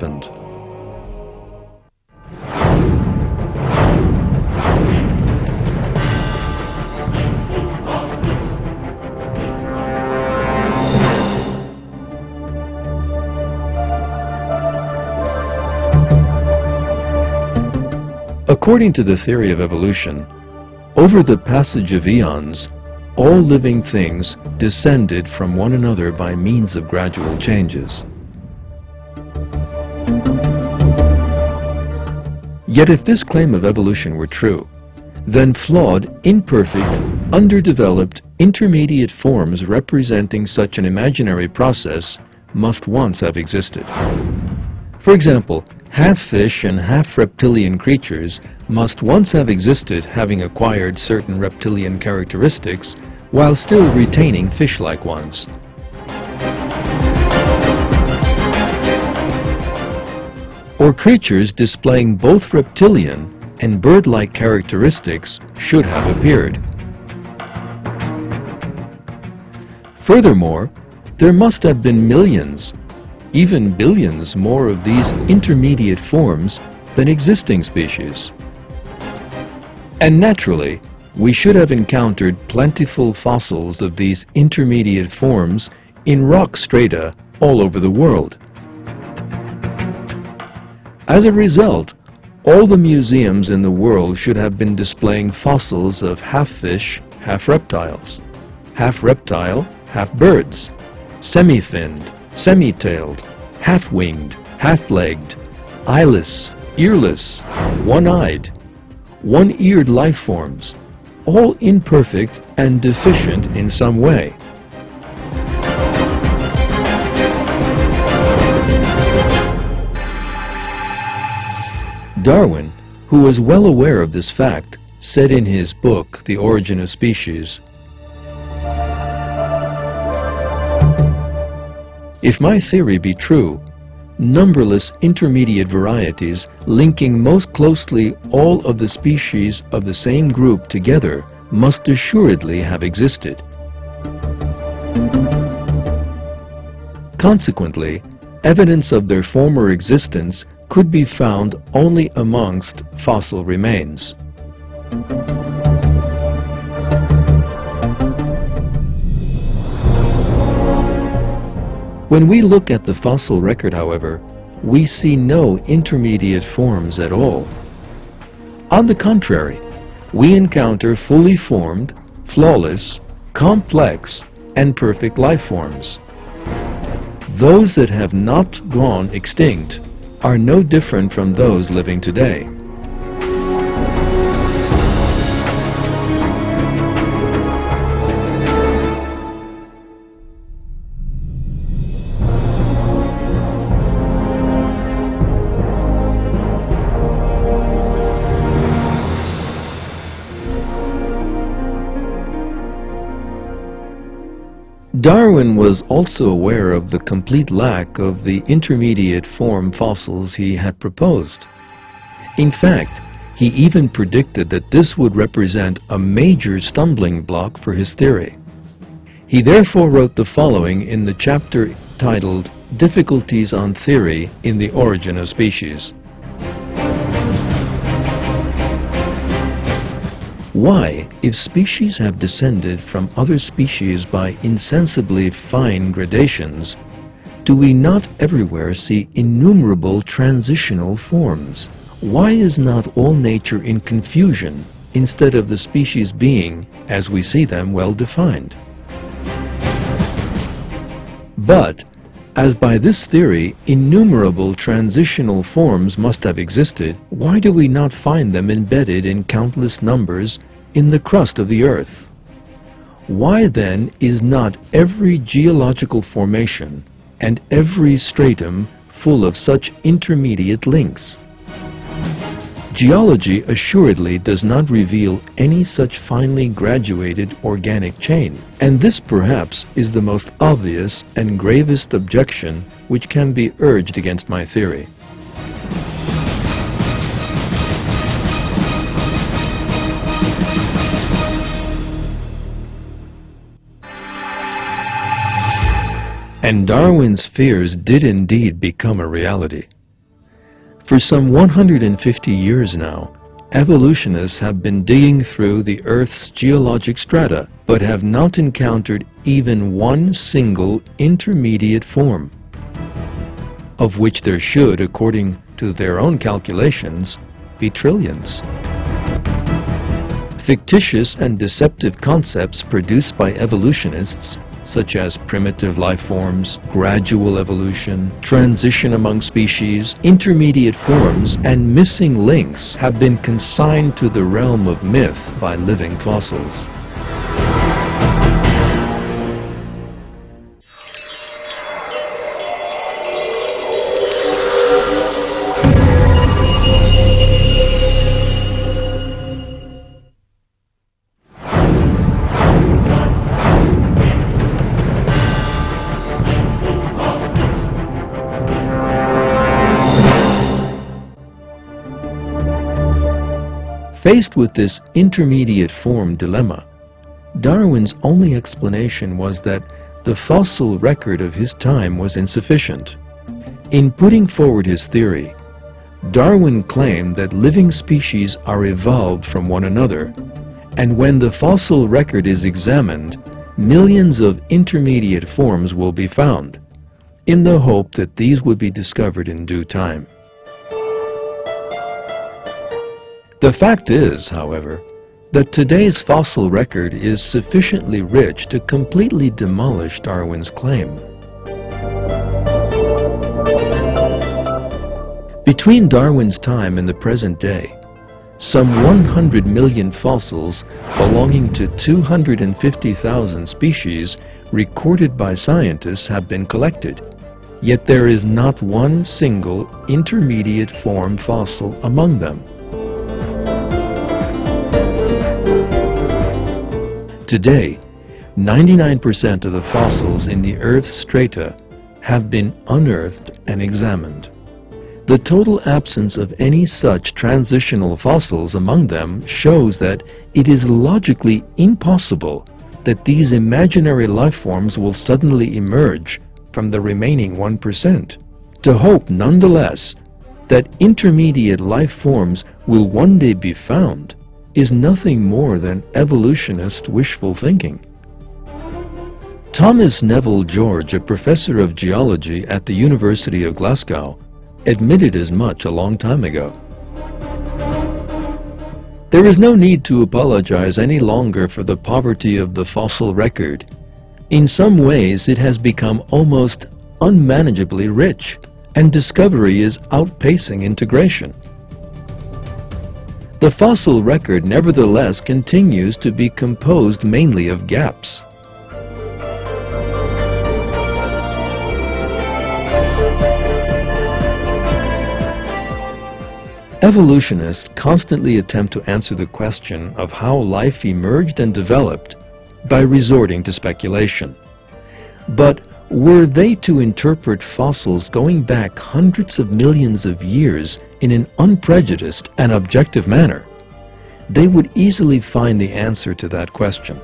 happened. According to the theory of evolution, over the passage of eons, all living things descended from one another by means of gradual changes. Yet if this claim of evolution were true, then flawed, imperfect, underdeveloped, intermediate forms representing such an imaginary process must once have existed. For example, half-fish and half-reptilian creatures must once have existed having acquired certain reptilian characteristics while still retaining fish-like ones. Or creatures displaying both reptilian and bird-like characteristics should have appeared. Furthermore, there must have been millions, even billions more of these intermediate forms than existing species. And naturally, we should have encountered plentiful fossils of these intermediate forms in rock strata all over the world. As a result, all the museums in the world should have been displaying fossils of half-fish, half-reptiles, half-reptile, half-birds, semi-finned, semi-tailed, half-winged, half-legged, eyeless, earless, one-eyed, one-eared life forms, all imperfect and deficient in some way. Darwin, who was well aware of this fact, said in his book, The Origin of Species, If my theory be true, numberless intermediate varieties linking most closely all of the species of the same group together must assuredly have existed. Consequently, evidence of their former existence could be found only amongst fossil remains. When we look at the fossil record, however, we see no intermediate forms at all. On the contrary, we encounter fully formed, flawless, complex, and perfect life forms. Those that have not gone extinct are no different from those living today. Darwin was also aware of the complete lack of the intermediate form fossils he had proposed. In fact, he even predicted that this would represent a major stumbling block for his theory. He therefore wrote the following in the chapter titled Difficulties on Theory in the Origin of Species. Why, if species have descended from other species by insensibly fine gradations, do we not everywhere see innumerable transitional forms? Why is not all nature in confusion instead of the species being, as we see them, well defined? But, as by this theory innumerable transitional forms must have existed, why do we not find them embedded in countless numbers in the crust of the earth? Why then is not every geological formation and every stratum full of such intermediate links? Geology assuredly does not reveal any such finely graduated organic chain, and this perhaps is the most obvious and gravest objection which can be urged against my theory. And Darwin's fears did indeed become a reality. For some 150 years now, evolutionists have been digging through the Earth's geologic strata, but have not encountered even one single intermediate form, of which there should, according to their own calculations, be trillions. Fictitious and deceptive concepts produced by evolutionists such as primitive life forms, gradual evolution, transition among species, intermediate forms, and missing links have been consigned to the realm of myth by living fossils. Faced with this intermediate form dilemma, Darwin's only explanation was that the fossil record of his time was insufficient. In putting forward his theory, Darwin claimed that living species are evolved from one another, and when the fossil record is examined, millions of intermediate forms will be found, in the hope that these would be discovered in due time. The fact is, however, that today's fossil record is sufficiently rich to completely demolish Darwin's claim. Between Darwin's time and the present day, some 100 million fossils belonging to 250,000 species recorded by scientists have been collected. Yet there is not one single intermediate form fossil among them. Today, 99% of the fossils in the Earth's strata have been unearthed and examined. The total absence of any such transitional fossils among them shows that it is logically impossible that these imaginary life forms will suddenly emerge from the remaining 1%. To hope, nonetheless, that intermediate life forms will one day be found is nothing more than evolutionist wishful thinking. Thomas Neville George, a professor of geology at the University of Glasgow, admitted as much a long time ago. There is no need to apologize any longer for the poverty of the fossil record. In some ways it has become almost unmanageably rich, and discovery is outpacing integration. The fossil record nevertheless continues to be composed mainly of gaps. Evolutionists constantly attempt to answer the question of how life emerged and developed by resorting to speculation. But were they to interpret fossils going back hundreds of millions of years in an unprejudiced and objective manner, they would easily find the answer to that question.